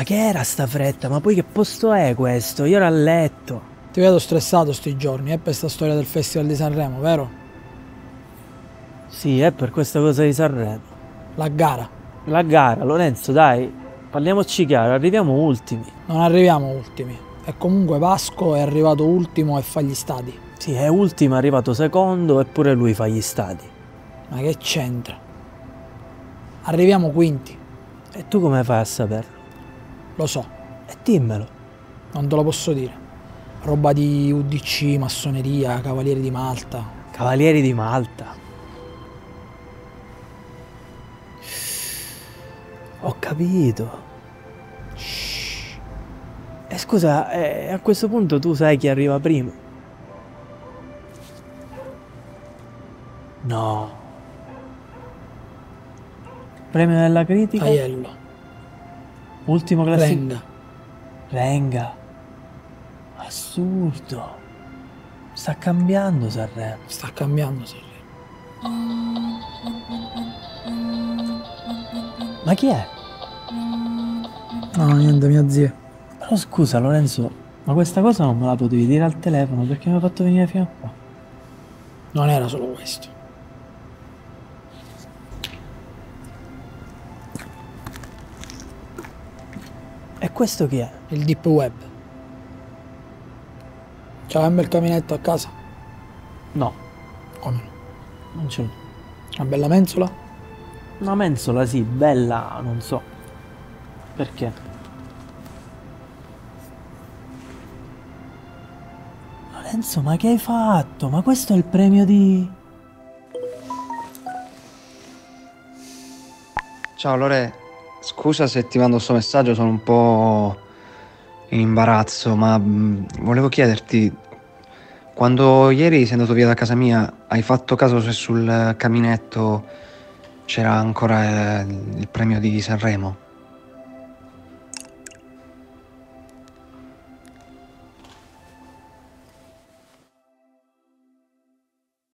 Ma che era sta fretta? Ma poi che posto è questo? Io ero a letto. Ti vedo stressato sti giorni, è per sta storia del Festival di Sanremo, vero? Sì, è per questa cosa di Sanremo. La gara. La gara, Lorenzo, dai, parliamoci chiaro, arriviamo ultimi. Non arriviamo ultimi. E comunque Vasco è arrivato ultimo e fa gli stadi. Sì, è ultimo, è arrivato secondo eppure lui fa gli stadi. Ma che c'entra? Arriviamo quinti. E tu come fai a saperlo? Lo so, E dimmelo. non te lo posso dire. Roba di UDC, massoneria, Cavalieri di Malta. Cavalieri di Malta. Ho capito. E scusa, eh, a questo punto tu sai chi arriva prima? No. Premio della critica? Aiello, Ultimo classificato. Renga. Renga. Assurdo. Sta cambiando Sanremo. Sta cambiando Sanremo. Ma chi è? No, niente, mia zia. Però scusa Lorenzo, ma questa cosa non me la potevi dire al telefono perché mi ha fatto venire fino a qua. Non era solo questo. E questo chi è? Il deep web. C'è un bel caminetto a casa? No, Come no? non ce l'ho. Una bella mensola? Una mensola sì, bella, non so. Perché? Lorenzo, ma che hai fatto? Ma questo è il premio di... Ciao Lore, scusa se ti mando questo messaggio, sono un po' in imbarazzo, ma mh, volevo chiederti, quando ieri sei andato via da casa mia, hai fatto caso se sul caminetto c'era ancora eh, il premio di Sanremo?